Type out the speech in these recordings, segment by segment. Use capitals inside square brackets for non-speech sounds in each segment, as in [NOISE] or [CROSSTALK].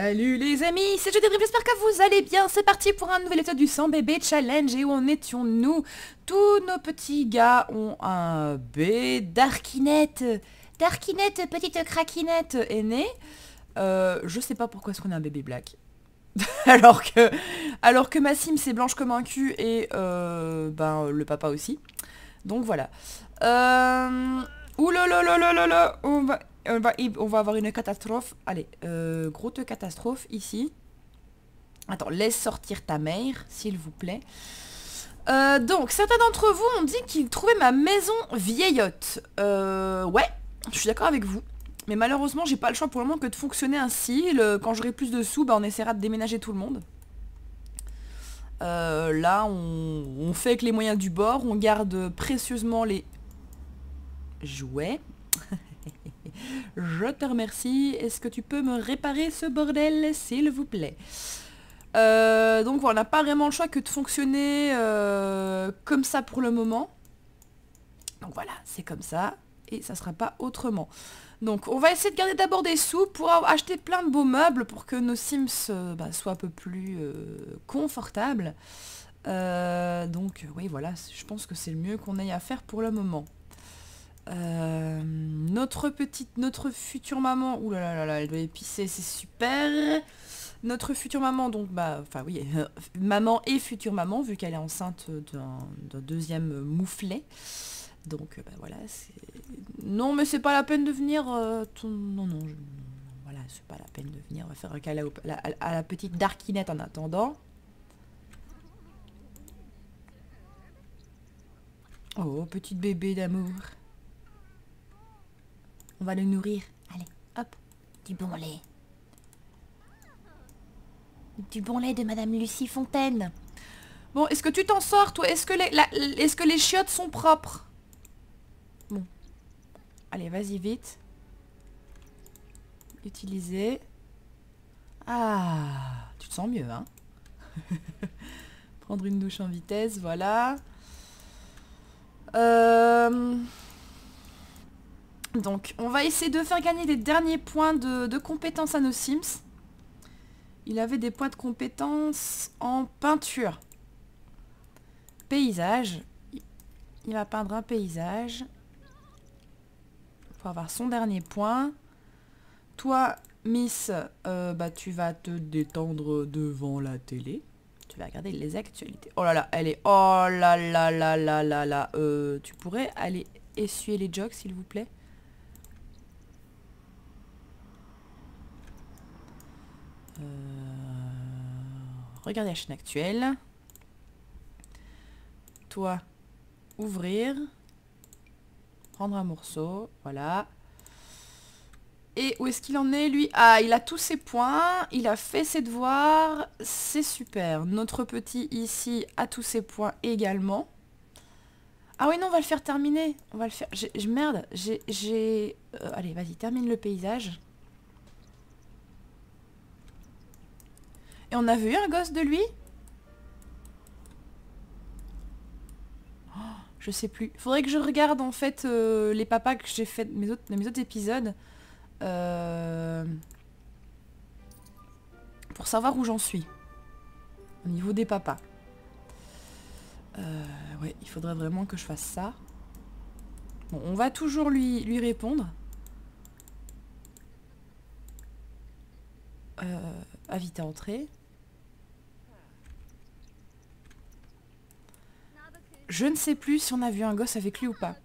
Salut les amis, c'est Jodie j'espère que vous allez bien. C'est parti pour un nouvel épisode du 100 bébé challenge. Et où en étions-nous Tous nos petits gars ont un B. Darkinette, Darkinette, petite craquinette est née. Euh, je sais pas pourquoi est-ce qu'on a un bébé black. [LAUGHS] alors que alors que ma sim c'est blanche comme un cul et euh, ben le papa aussi. Donc voilà. Euh, Oulolololololo, on va on va, avoir une catastrophe. Allez, euh, grosse catastrophe ici. Attends, laisse sortir ta mère, s'il vous plaît. Euh, donc, certains d'entre vous ont dit qu'ils trouvaient ma maison vieillotte. Euh, ouais, je suis d'accord avec vous. Mais malheureusement, j'ai pas le choix pour le moment que de fonctionner ainsi. quand j'aurai plus de sous, bah, on essaiera de déménager tout le monde. Euh, là, on fait avec les moyens du bord. On garde précieusement les jouets. Je te remercie. Est-ce que tu peux me réparer ce bordel, s'il vous plaît? Euh, donc on n'a pas vraiment le choix que de fonctionner euh, comme ça pour le moment. Donc voilà, c'est comme ça. Et ça sera pas autrement. Donc on va essayer de garder d'abord des sous pour acheter plein de beaux meubles pour que nos Sims euh, bah, soient un peu plus confortables. donc oui voilà, je pense que c'est le mieux qu'on ait à faire pour le moment. Euh, notre petite, notre future maman, ouh là là là, elle doit épicer, c'est super. Notre future maman, donc bah, enfin oui, [LAUGHS] maman et future maman, vu qu'elle est enceinte d'un deuxième mouflet. Donc bah voilà, c'est... Non mais c'est pas la peine de venir... Euh, non, non, voilà, c'est pas la peine de venir. On va faire un câlin à la petite Darkinette en attendant. Oh, petite bébé d'amour. On va le nourrir. Allez, hop. Du bon lait. Du bon lait de Madame Lucie Fontaine. Bon, est-ce que tu t'en sors, toi? Est-ce que, les, chiottes sont propres? Bon. Allez, vas-y, vite. Utiliser. Ah, tu te sens mieux, hein? [LAUGHS] Prendre une douche en vitesse, voilà. Euh... Donc, on va essayer de faire gagner les derniers points de, compétences à nos Sims. Il avait des points de compétences en peinture. Paysage. Il va peindre un paysage. Pour avoir son dernier point. Toi, Miss, euh, bah, tu vas te détendre devant la télé. Tu vas regarder les actualités. Oh là là, elle est... Oh là là là là là là. Euh, tu pourrais aller essuyer les jogs, s'il vous plaît? Regardez la chaîne actuelle. Toi, ouvrir. Prendre un morceau. Voilà. Et où est-ce qu'il en est, lui? Ah, il a tous ses points. Il a fait ses devoirs. C'est super. Notre petit ici a tous ses points également. Ah oui, non, on va le faire terminer. On va le faire... Je Merde, j'ai... Euh, allez, vas-y, termine le paysage. Et on a vu un gosse de lui oh, Je sais plus. Faudrait que je regarde en fait euh, les papas que j'ai fait mes autres, mes autres épisodes. Euh, pour savoir où j'en suis. Au niveau des papas. Euh, ouais, il faudrait vraiment que je fasse ça. Bon, on va toujours lui, répondre. Euh, à entrer. Je ne sais plus si on a vu un gosse avec lui ou pas.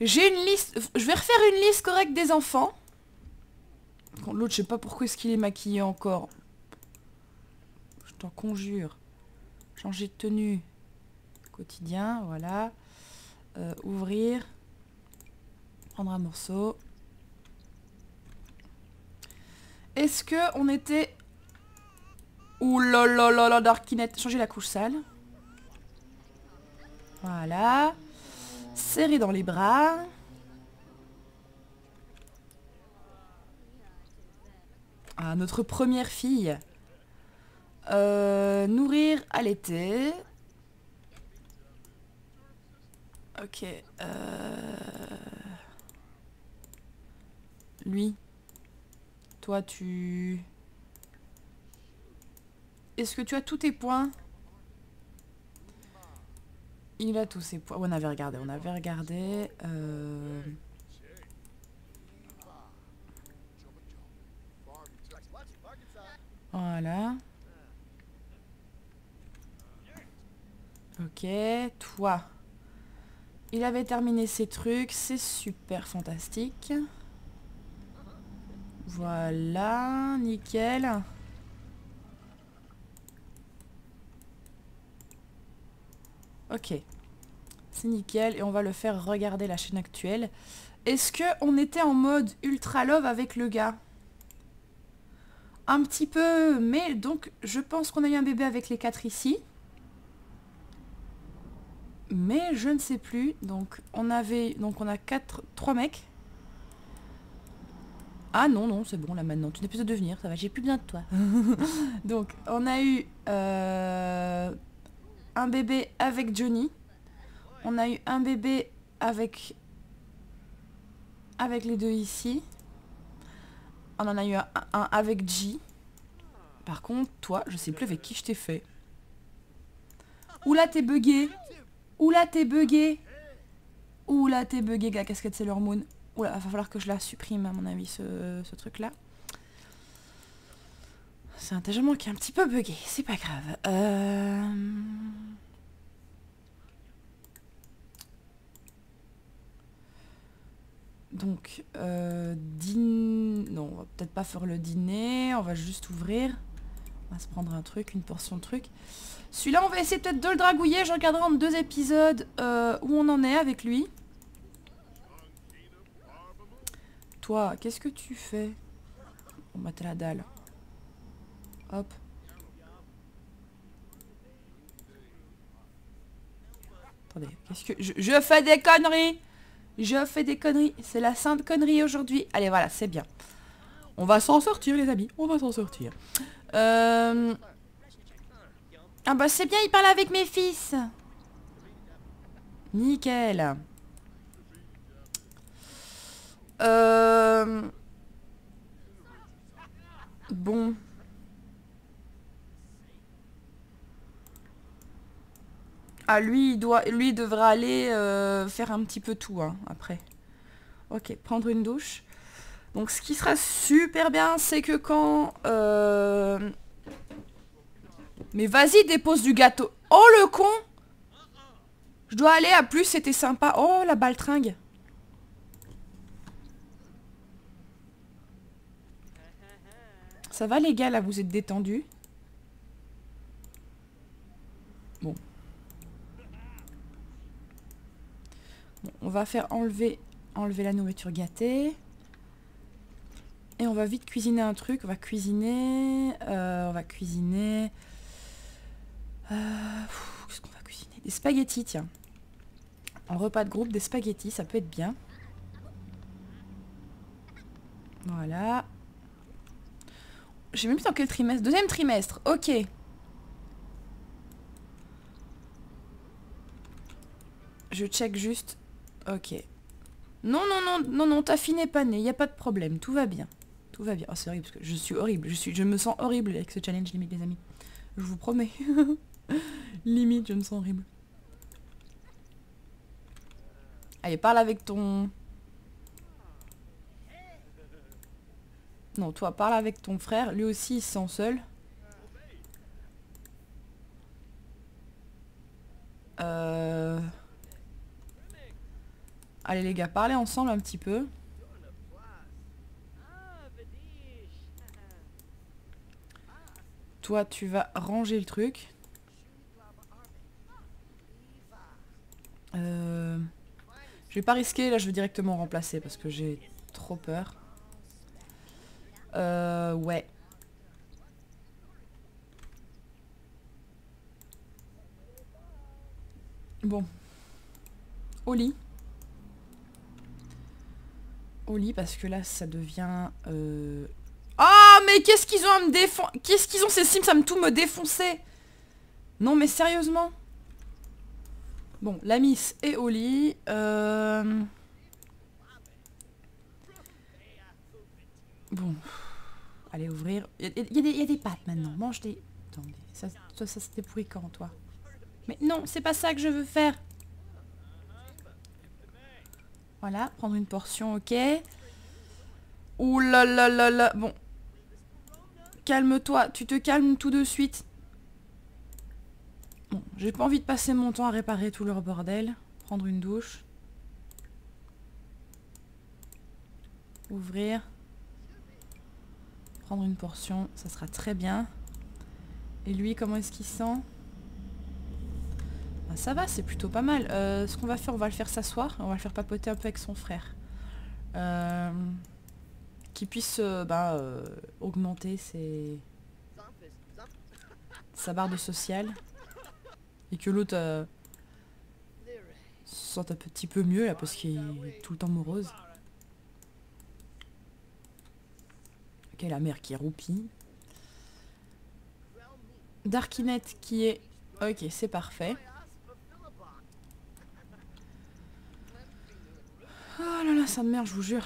J'ai une liste... Je vais refaire une liste correcte des enfants. L'autre, je sais pas pourquoi est-ce qu'il est maquillé encore. Je t'en conjure. Changer de tenue. Quotidien, voilà. Euh, ouvrir. Prendre un morceau. Est-ce que on était... Ouh là là là là, Darkinette. Changer la couche sale. Voilà. Serré dans les bras. Ah, notre première fille. Euh, nourrir, l'été. Ok. Euh... Lui. Toi, tu... est-ce que tu as tous tes points? Il a tous ses points. on avait regardé, on avait regardé. Euh, voilà. Ok, toi. Il avait terminé ses trucs, c'est super fantastique. Voilà, nickel. Ok. C'est nickel et on va le faire regarder la chaîne actuelle. Est-ce que on était en mode ultra love avec le gars? Un petit peu, mais donc je pense qu'on a eu un bébé avec les quatre ici. Mais je ne sais plus. Donc on avait. Donc on a quatre. Trois mecs. Ah non, non, c'est bon là maintenant. Tu n'es plus de devenir, ça va, j'ai plus besoin de toi. [LAUGHS] donc on a eu euh, un bébé avec Johnny. On a eu un bébé avec avec les deux ici. On en a eu un, avec G. Par contre, toi, je sais plus avec qui je t'ai fait. Oula, t'es bugué. Oula, t'es bugué. Oula, t'es bugué, la casquette Sailor Moon. Oula, va falloir que je la supprime, à mon avis, ce, truc-là. C'est un téléchargement qui est un petit peu bugué, c'est pas grave. Euh... Donc, euh, dîner... Non, on va peut-être pas faire le dîner, on va juste ouvrir. On va se prendre un truc, une portion de truc. Celui-là, on va essayer peut-être de le dragouiller. Je regarderai en deux épisodes euh, où on en est avec lui. Toi, qu'est-ce que tu fais? On va la dalle. Hop. Attendez, qu'est-ce que... Je fais des conneries? Je fais des conneries. C'est la sainte connerie aujourd'hui. Allez, voilà, c'est bien. On va s'en sortir, les amis. On va s'en sortir. Euh... Ah bah c'est bien, il parle avec mes fils. Nickel. Euh... Bon. Ah lui, il devra aller euh, faire un petit peu tout hein, après. Ok, prendre une douche. Donc ce qui sera super bien, c'est que quand euh, mais vas-y, dépose du gâteau. Oh, le con Je dois aller à plus, c'était sympa. Oh, la baltringue. Ça va les gars, là, vous êtes détendus? On va faire enlever, la nourriture gâtée. Et on va vite cuisiner un truc. On va cuisiner. Euh, on va cuisiner. Euh, qu'est-ce qu'on va cuisiner? Des spaghettis, tiens. En repas de groupe, des spaghettis, ça peut être bien. Voilà. J'ai même plus dans quel trimestre Deuxième trimestre, ok. Je check juste. Ok. Non, non, non, non, non, ta fille pas née, n'y a pas de problème, tout va bien. Tout va bien. Oh, c'est horrible, parce que je suis horrible. Je, suis, je me sens horrible avec ce challenge, limite, les amis. Je vous promets. [LAUGHS] Limite, je me sens horrible. Allez, parle avec ton... Non, toi, parle avec ton frère. Lui aussi, il se sent seul. Euh... Allez les gars, parlez ensemble un petit peu. Toi, tu vas ranger le truc. Euh, je vais pas risquer, là je vais directement remplacer parce que j'ai trop peur. Euh, ouais. Bon. Au lit. Au lit parce que là ça devient... Euh... Ah mais qu'est-ce qu'ils ont à me défoncer Qu'est-ce qu'ils ont ces sims à me tout me défoncer? Non mais sérieusement? Bon, la miss est au lit. Euh, bon. Allez, ouvrir. Il y, a des pâtes maintenant. Mange des... attendez. Ça, toi, ça c'était pourri quand, toi? Mais non, c'est pas ça que je veux faire. Voilà, prendre une portion, ok. Ouh là là là là. Bon. Calme-toi, tu te calmes tout de suite. Bon, j'ai pas envie de passer mon temps à réparer tout leur bordel. Prendre une douche. Ouvrir. Prendre une portion, ça sera très bien. Et lui, comment est-ce qu'il sent? Bah, Ça va, c'est plutôt pas mal. Euh, ce qu'on va faire, on va le faire s'asseoir. On va le faire papoter un peu avec son frère. Euh, Qu'il puisse bah, augmenter ses... sa barre de social. Et que l'autre se sente un petit peu mieux là parce qu'il est tout le temps morose. Ok, la mère qui roupie. Darkinette qui est... Ok, c'est parfait. De merde, je vous jure.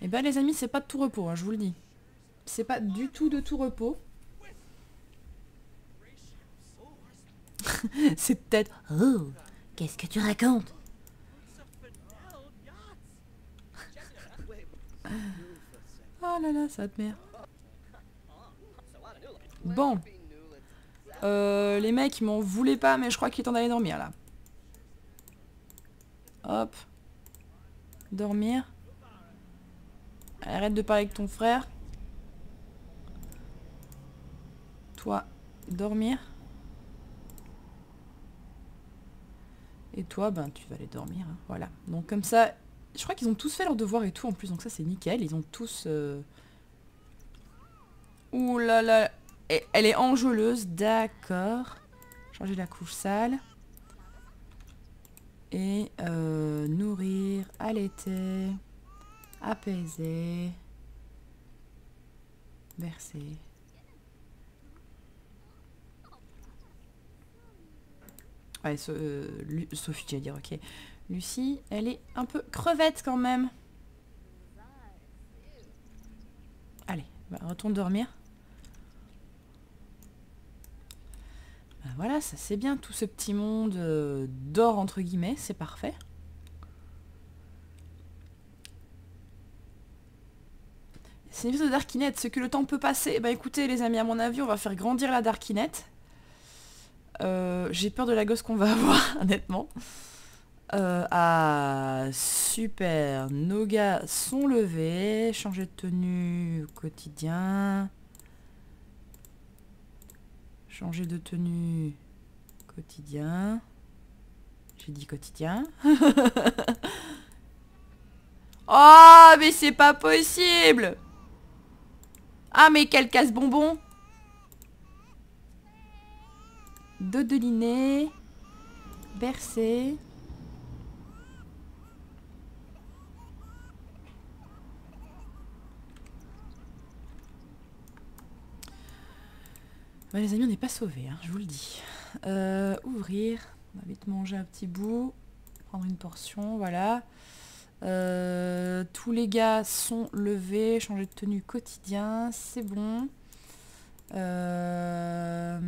Et eh ben les amis, c'est pas de tout repos, hein, je vous le dis. C'est pas du tout de tout repos. [LAUGHS] c'est peut-être... Oh, qu'est-ce que tu racontes? Oh [LAUGHS] là là, ça te merde. Bon. Euh, les mecs, ils m'en voulaient pas, mais je crois qu'il est temps d'aller dormir, là. Hop. Dormir. Arrête de parler avec ton frère. Toi, dormir. Et toi, ben, tu vas aller dormir. Hein. Voilà. Donc comme ça, je crois qu'ils ont tous fait leur devoir et tout en plus, donc ça c'est nickel. Ils ont tous... Euh... Ouh là là Elle est enjôleuse, d'accord. Changer la couche sale. Et euh, nourrir, allaiter, apaiser, bercer. Ouais, euh, Sophie, tu vas dire, ok. Lucie, elle est un peu crevette quand même. Allez, bah, retourne dormir. Bah, voilà, ça c'est bien, tout ce petit monde euh, d'or entre guillemets, c'est parfait. C'est une espèce de darkinette, ce que le temps peut passer. Bah écoutez les amis, à mon avis, on va faire grandir la darkinette. Euh, j'ai peur de la gosse qu'on va [LAUGHS] avoir, honnêtement. Euh, ah, super. Nos gars sont levés. Changer de tenue quotidien. Changer de tenue quotidien. J'ai dit quotidien. [LAUGHS] oh, mais c'est pas possible Ah, mais quel casse-bonbon Dodeliner. Les amis, on n'est pas sauvés, hein, je vous le dis. Euh, ouvrir. On va vite manger un petit bout. Prendre une portion, voilà. Euh, tous les gars sont levés. Changer de tenue quotidien, c'est bon. Euh,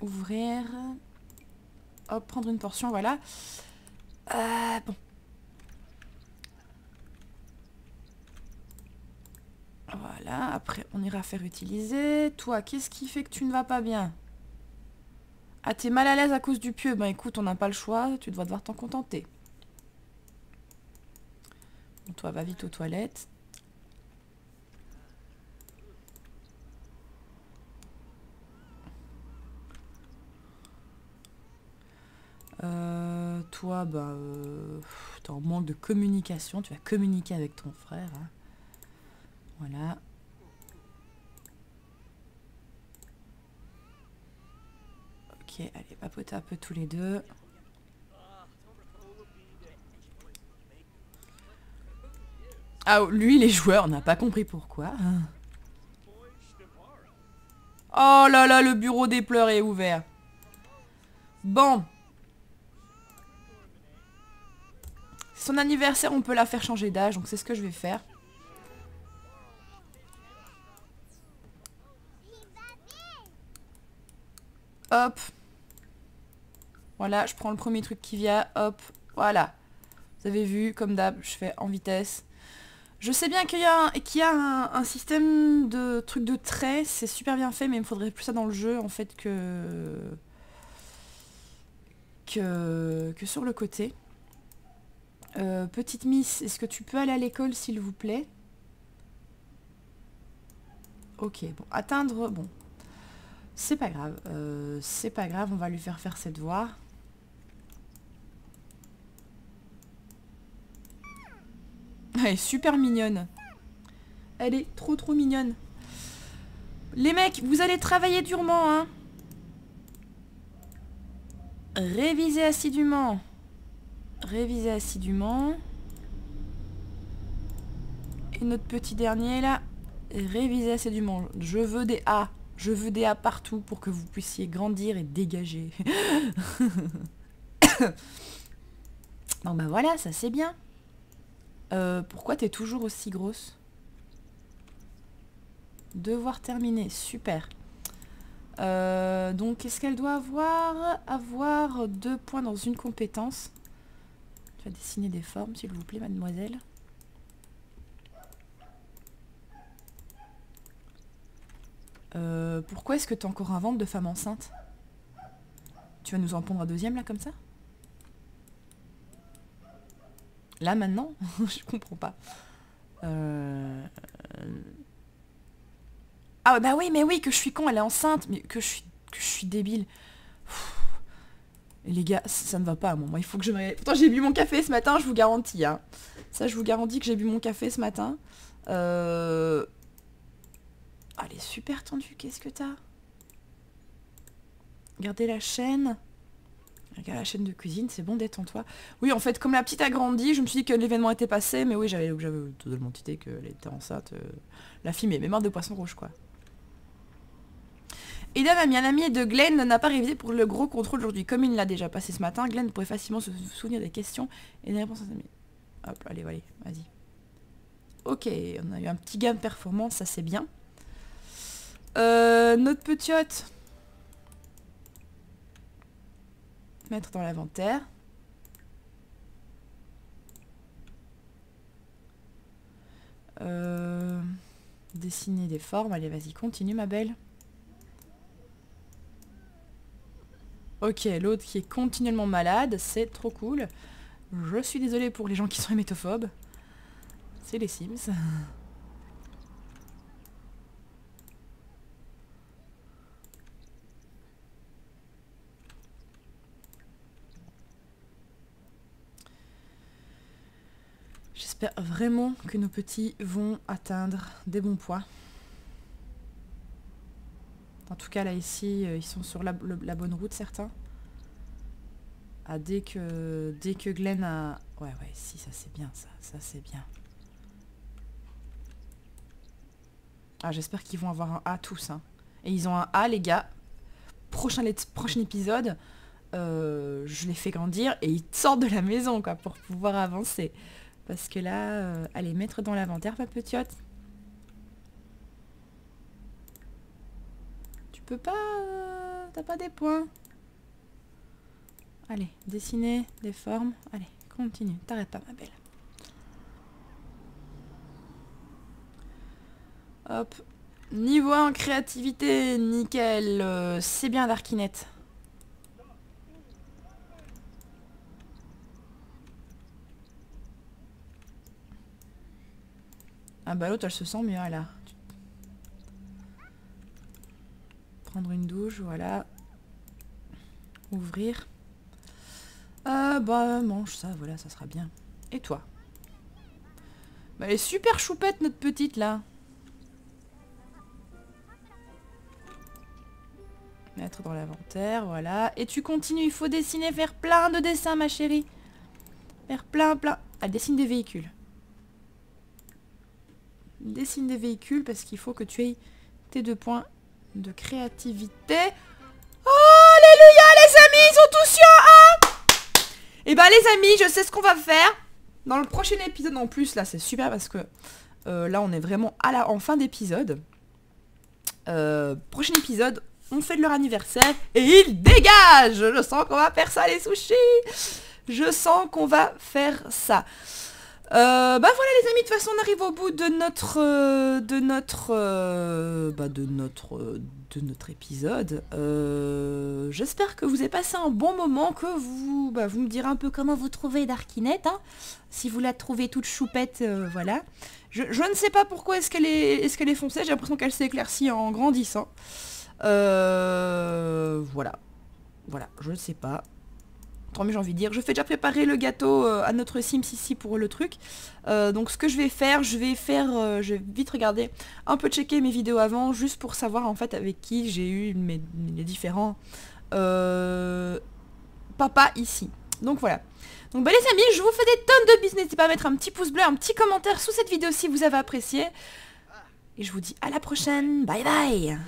ouvrir. Prendre une portion, voilà. bon, Après on ira faire utiliser. Toi, qu'est-ce qui fait que tu ne vas pas bien? Ah, t'es mal à l'aise à cause du pieu. Ben écoute, on n'a pas le choix, tu dois devoir t'en contenter. Toi, va vite aux toilettes. Euh, toi, bah, euh, t'es en manque de communication. Tu vas communiquer avec ton frère. Hein. Voilà. Allez, papoter un peu tous les deux. Ah, lui, les joueurs, on n'a pas compris pourquoi. Oh là là, le bureau des pleurs est ouvert. Bon. Son anniversaire, on peut la faire changer d'âge, donc c'est ce que je vais faire. Hop. Voilà, je prends le premier truc qui vient, hop, voilà. Vous avez vu, comme d'hab, je fais en vitesse. Je sais bien qu'il y a, un, système de trucs de traits, c'est super bien fait, mais il me faudrait plus ça dans le jeu en fait que... que, que sur le côté. Euh, petite Miss, est-ce que tu peux aller à l'école s'il vous plaît? Ok, bon, atteindre, bon. C'est pas grave, euh, c'est pas grave, on va lui faire faire ses devoirs. Elle est super mignonne. Elle est trop trop mignonne. Les mecs, vous allez travailler durement, hein. Révisez assidûment. Révisez assidûment. Et notre petit dernier là, révisez assidûment. Je veux des A. Je veux des A partout pour que vous puissiez grandir et dégager. [COUGHS] [COUGHS] bon bah voilà, ça c'est bien. Euh, pourquoi t'es toujours aussi grosse? Devoir terminer, super. Euh, donc, qu'est-ce qu'elle doit avoir Avoir deux points dans une compétence? Tu vas dessiner des formes, s'il vous plaît, mademoiselle. Euh, pourquoi est-ce que tu encore un ventre de femme enceinte Tu vas nous en prendre un deuxième, là, comme ça? Là maintenant [LAUGHS] Je comprends pas. Euh... Ah bah oui, mais oui, que je suis con, elle est enceinte, mais que je suis, débile. les gars, ça ne va pas à moi. Il faut que je me... Pourtant j'ai bu mon café ce matin, je vous garantis. Hein. Ça, je vous garantis que j'ai bu mon café ce matin. Euh... Ah, elle est super tendue, qu'est-ce que t'as? Regardez la chaîne. Regarde la chaîne de cuisine, c'est bon, détends-toi. Oui, en fait, comme la petite a grandi, je me suis dit que l'événement était passé, mais oui, j'avais totalement idée qu'elle était enceinte. Euh, la fille, mais morte de poisson rouge, quoi. Eden a mis un ami de Glenn n'a pas révisé pour le gros contrôle aujourd'hui. Comme il l'a déjà passé ce matin, Glenn pourrait facilement se souvenir des questions et des réponses à ses amis. Hop, allez, allez, vas-y. Ok, on a eu un petit gain de performance, ça c'est bien. Euh, notre petite mettre dans l'inventaire. Euh, dessiner des formes. Allez, vas-y, continue, ma belle. Ok, l'autre qui est continuellement malade, c'est trop cool. Je suis désolée pour les gens qui sont hémétophobes. C'est les Sims. [LAUGHS] J'espère que nos petits vont atteindre des bons poids. En tout cas, là, ici, euh, ils sont sur la, bonne route, certains. Ah, dès que, dès que Glenn a... Ouais, ouais, si, ça c'est bien, ça. Ça c'est bien. Ah, j'espère qu'ils vont avoir un A tous. Hein. Et ils ont un A, les gars. Prochain, prochain épisode, euh, je les fais grandir et ils sortent de la maison, quoi, pour pouvoir avancer. Parce que là, euh, allez, mettre dans l'inventaire, ma petite. Tu peux pas... Euh, t'as pas des points. Allez, dessiner des formes. Allez, continue. T'arrêtes pas, ma belle. Hop. Niveau en créativité, nickel. Euh, c'est bien, Darkinette. Ah bah l'autre elle se sent mieux là. Prendre une douche, voilà. Ouvrir. Ah bah mange ça, voilà, ça sera bien. Et toi? Bah, Elle est super choupette notre petite là. Mettre dans l'inventaire, voilà. Et tu continues, il faut dessiner, faire plein de dessins ma chérie. Faire plein, plein. Elle dessine des véhicules dessine des véhicules parce qu'il faut que tu aies tes deux points de créativité. Oh, alléluia les amis, ils sont tous sur un Et bah les amis, je sais ce qu'on va faire. Dans le prochain épisode en plus, là c'est super parce que euh, là on est vraiment à la, en fin d'épisode. Euh, prochain épisode, on fait de leur anniversaire et ils dégagent Je sens qu'on va faire ça les sushis Je sens qu'on va faire ça. Euh, bah voilà les amis, de toute façon on arrive au bout de notre euh, de notre euh, bah de notre de notre épisode. J'espère que vous avez passé un bon moment, que vous bah, vous me direz un peu comment vous trouvez Darkinette, hein. si vous la trouvez toute choupette, voilà. Je, ne sais pas pourquoi est-ce qu'elle est foncée, j'ai l'impression qu'elle s'est en grandissant. voilà. Voilà, je ne sais pas. Tant mieux j'ai envie de dire. Je fais déjà préparer le gâteau euh, à notre Sims ici pour le truc. Euh, donc ce que je vais faire, je vais faire, euh, je vais vite regarder, un peu checker mes vidéos avant, juste pour savoir en fait avec qui j'ai eu mes, différents papa ici. Donc voilà. Donc bah les amis, je vous fais des tonnes de business. N'hésitez pas à mettre un petit pouce bleu, un petit commentaire sous cette vidéo si vous avez apprécié. Et je vous dis à la prochaine. Bye bye